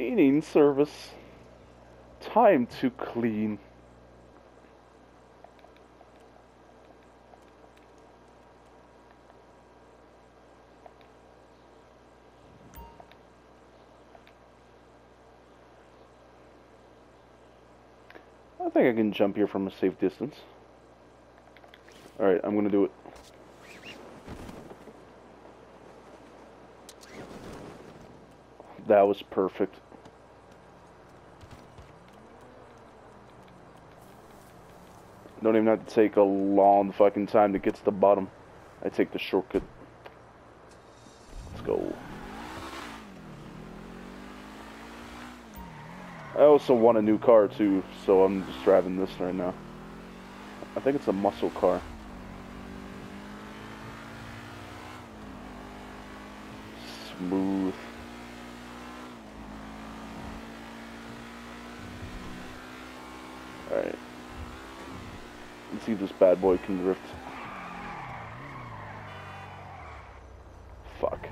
Cleaning service. Time to clean. I think I can jump here from a safe distance. Alright, I'm gonna do it. That was perfect. Don't even have to take a long fucking time to get to the bottom. I take the shortcut. Let's go. I also want a new car too, so I'm just driving this right now. I think it's a muscle car. Smooth. Alright. Let's see this bad boy can drift. Fuck.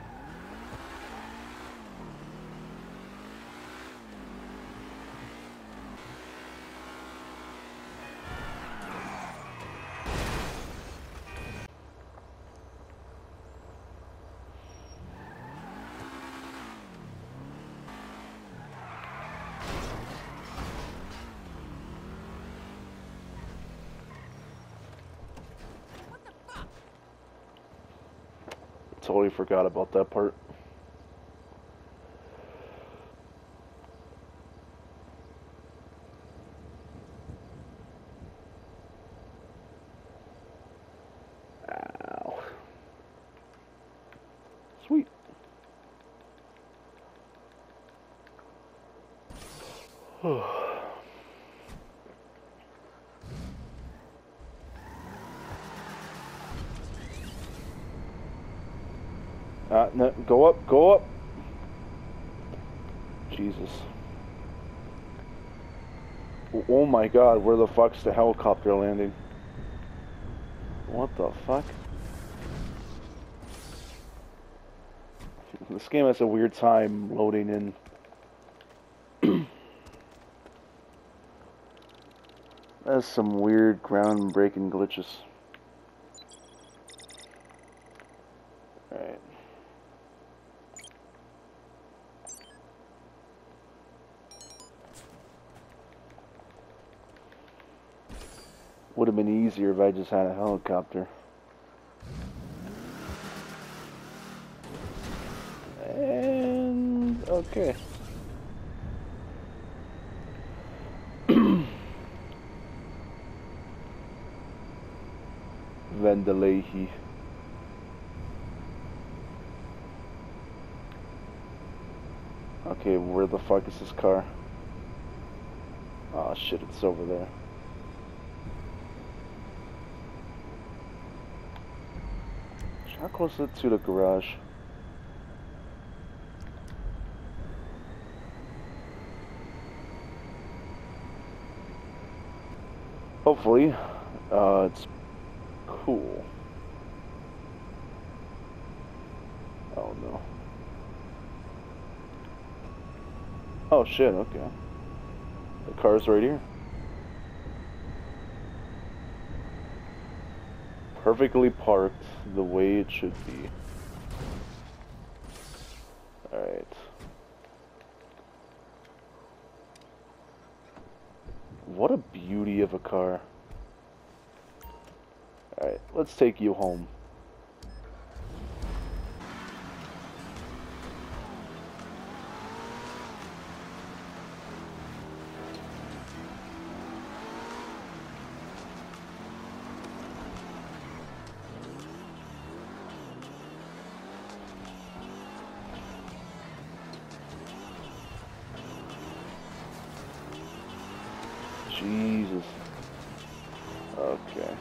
Totally forgot about that part. Uh, no, go up, go up. Jesus. Oh- my god, where the fuck's the helicopter landing? What the fuck? This game has a weird time loading in. That's some weird ground-breaking glitches. Alright. Been easier if I just had a helicopter. And okay. Vendalehi. Okay, where the fuck is this car? Oh shit, it's over there. How close is it to the garage? Hopefully, uh, it's cool. Oh no. Oh shit, okay. The car's right here. Perfectly parked the way it should be. Alright. What a beauty of a car. Alright, let's take you home. Jesus. Okay.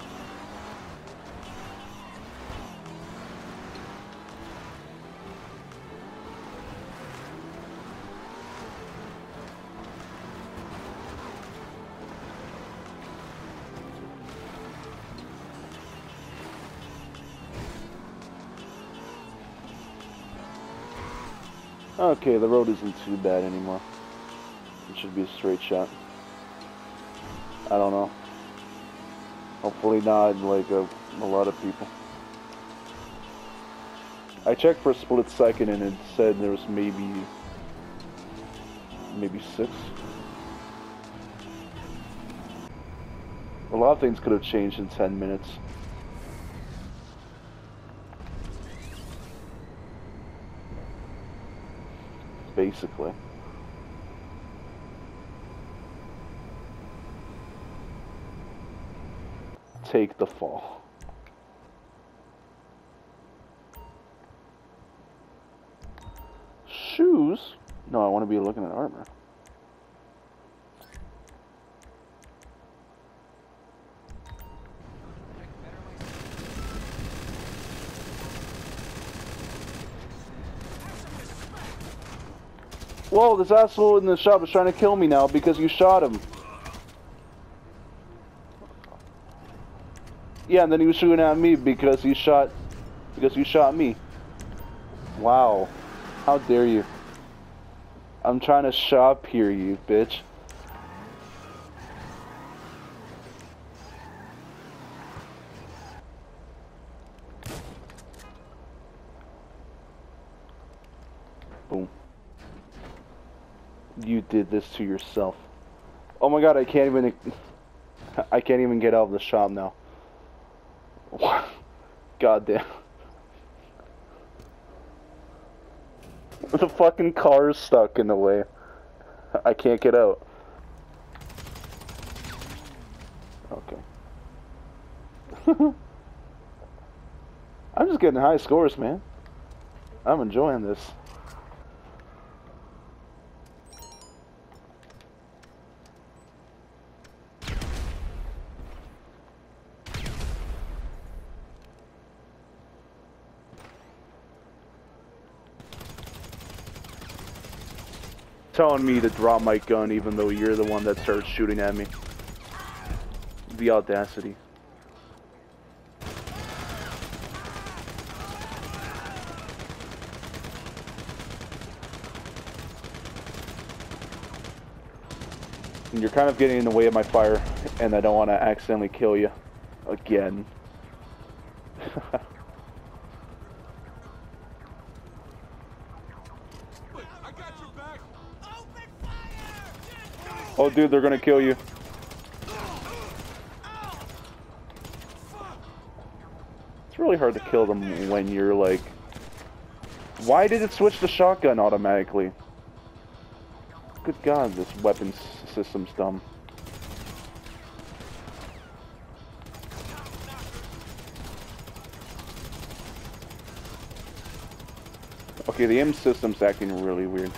Okay, the road isn't too bad anymore. It should be a straight shot. I don't know. Hopefully not like a, a lot of people. I checked for a split second and it said there was maybe maybe six. A lot of things could have changed in 10 minutes. Basically. Take the fall. Shoes? No, I want to be looking at armor. Whoa, this asshole in the shop is trying to kill me now because you shot him. Yeah, and then he was shooting at me because he shot because you shot me. Wow. How dare you? I'm trying to shop here, you bitch. Boom. You did this to yourself. Oh my god, I can't even... I can't even get out of the shop now. God damn. The fucking car is stuck in the way. I can't get out. Okay. I'm just getting high scores, man. I'm enjoying this. Telling me to drop my gun even though you're the one that starts shooting at me. The audacity. You're kind of getting in the way of my fire, and I don't want to accidentally kill you. Again. Oh, dude, they're gonna kill you. It's really hard to kill them when you're like... Why did it switch to shotgun automatically? Good god, this weapons system's dumb. Okay, the M system's acting really weird.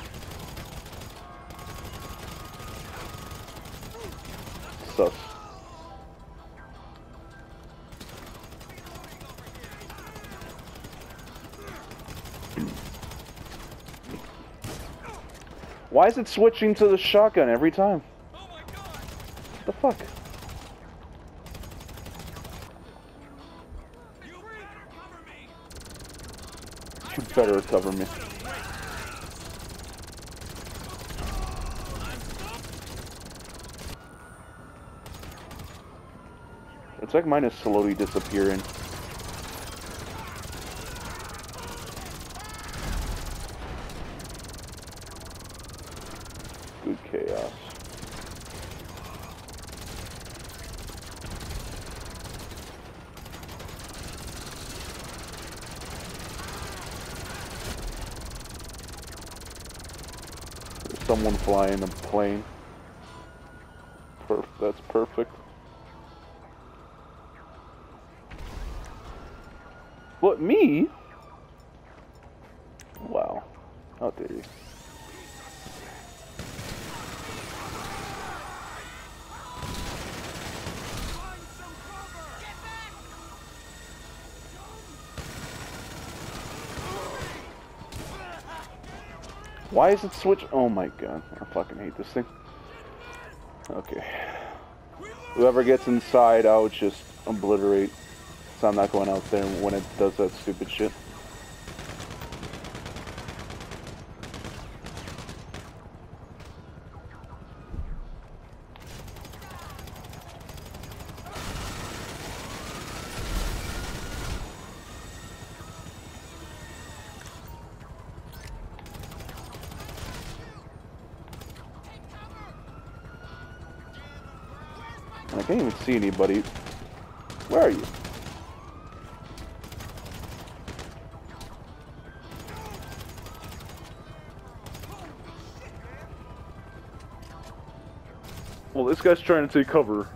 Why is it switching to the shotgun every time? What the fuck? You better cover me. It's like mine is slowly disappearing. Someone flying a plane. Perf that's perfect. What, me? Wow. How dare you. Why is it switch? Oh my god. I fucking hate this thing. Okay. Whoever gets inside, I'll just obliterate. So I'm not going out there when it does that stupid shit. I can't even see anybody. Where are you? Well, this guy's trying to take cover.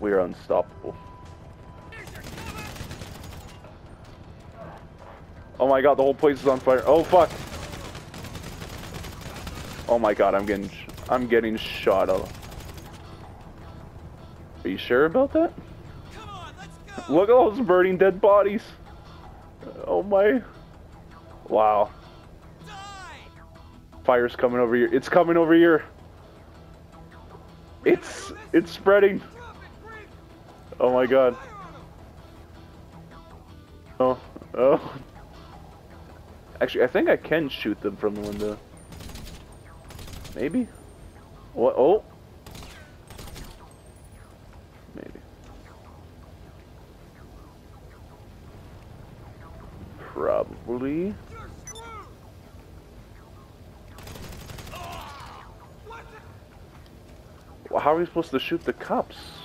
We are unstoppable. Oh my god, the whole place is on fire. Oh fuck. Oh my god, I'm getting I'm getting shot at. Are you sure about that? Look at all those burning dead bodies. Oh my. Wow. Fire's coming over here. It's coming over here. It's it's spreading. Oh my god. Oh, oh. Actually, I think I can shoot them from the window. Maybe? What? Oh. Maybe. Probably. Well, how are we supposed to shoot the cops?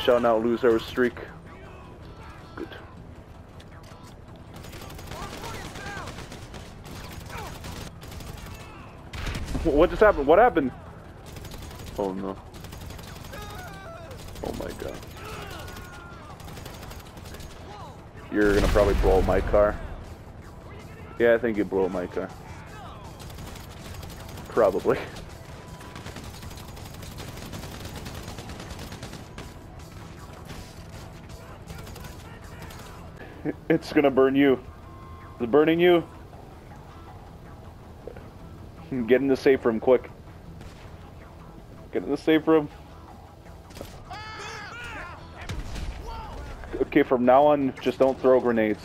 Shall now lose our streak. Good. What just happened? What happened? Oh no. Oh my god. You're gonna probably blow my car. Yeah, I think you blow my car. Probably. It's gonna burn you. Is it burning you? Get in the safe room, quick. Get in the safe room. Okay, from now on, just don't throw grenades.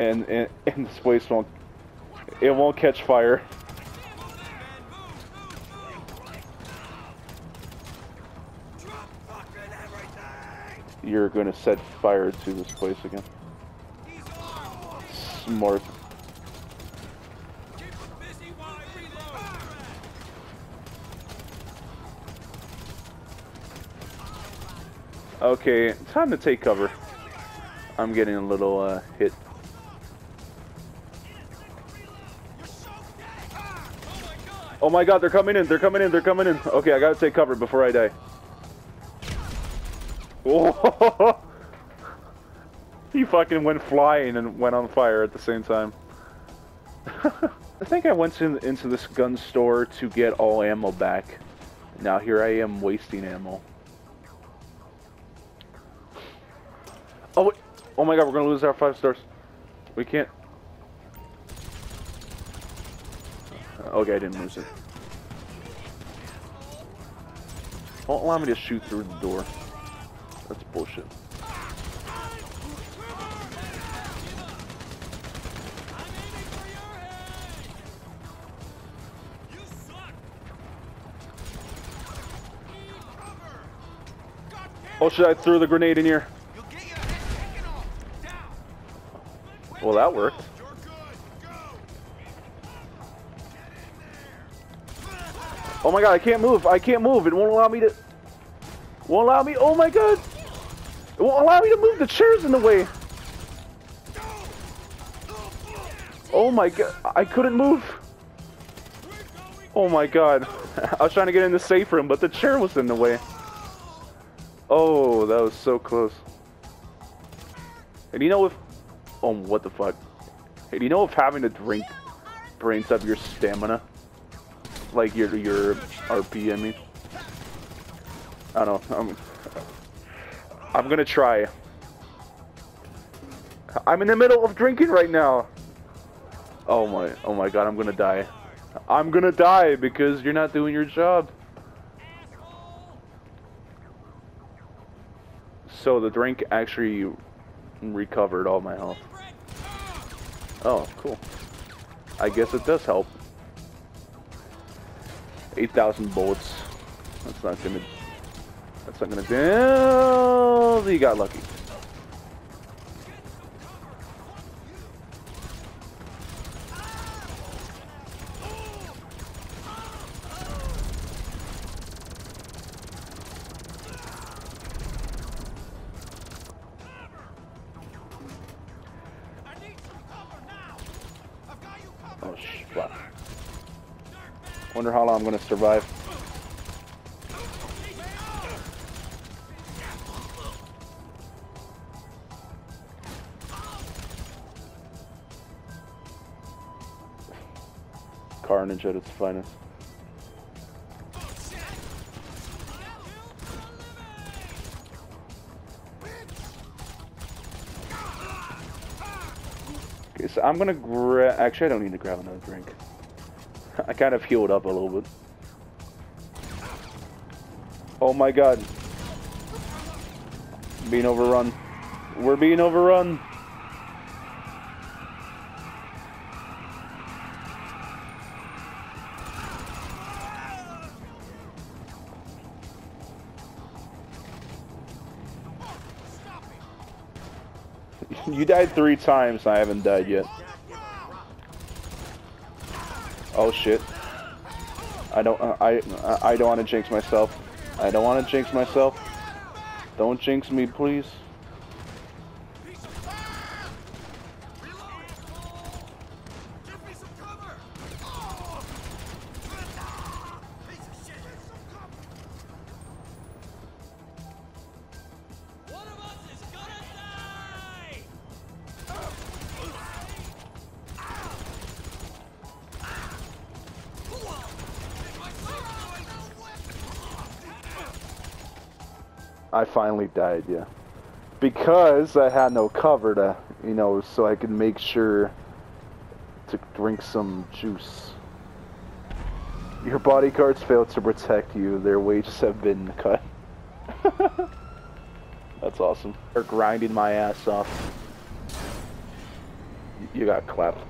And, and, and this place won't... It won't catch fire. You're gonna set fire to this place again. Smart. Okay, time to take cover. I'm getting a little uh, hit. Oh my god, they're coming in, they're coming in, they're coming in. Okay, I gotta take cover before I die. Whoa! he fucking went flying and went on fire at the same time. I think I went in, into this gun store to get all ammo back. Now here I am wasting ammo. Oh, wait. oh my god, we're gonna lose our five stars. We can't. Okay, I didn't lose it. Don't allow me to shoot through the door. That's bullshit. Oh shit, I threw the grenade in here. Well, that worked. Oh my god, I can't move. I can't move. It won't allow me to... Won't allow me... Oh my god! It won't allow me to move. The chair's in the way. Oh my god. I couldn't move. Oh my god. I was trying to get in the safe room, but the chair was in the way. Oh, that was so close. And you know if... Oh, what the fuck? Hey, do you know if having to drink brains up your stamina? Like your your RP, I mean? I don't know. I'm, I'm gonna try. I'm in the middle of drinking right now. Oh my, oh my god, I'm gonna die. I'm gonna die because you're not doing your job. So the drink actually recovered all my health. Oh, cool. I guess it does help. 8,000 bullets. That's not gonna... That's not gonna do... You got lucky. Oh, sh fuck. Wonder how long I'm gonna survive. At its finest. Okay, so I'm gonna grab. Actually, I don't need to grab another drink. I kind of healed up a little bit. Oh my god. Being overrun. We're being overrun. You died three times, I haven't died yet. Oh shit. I don't, uh, I, I don't want to jinx myself. I don't want to jinx myself. Don't jinx me, please. I finally died, yeah. Because I had no cover to, you know, so I could make sure to drink some juice. Your bodyguards failed to protect you. Their wages have been cut. That's awesome. They're grinding my ass off. You got clapped.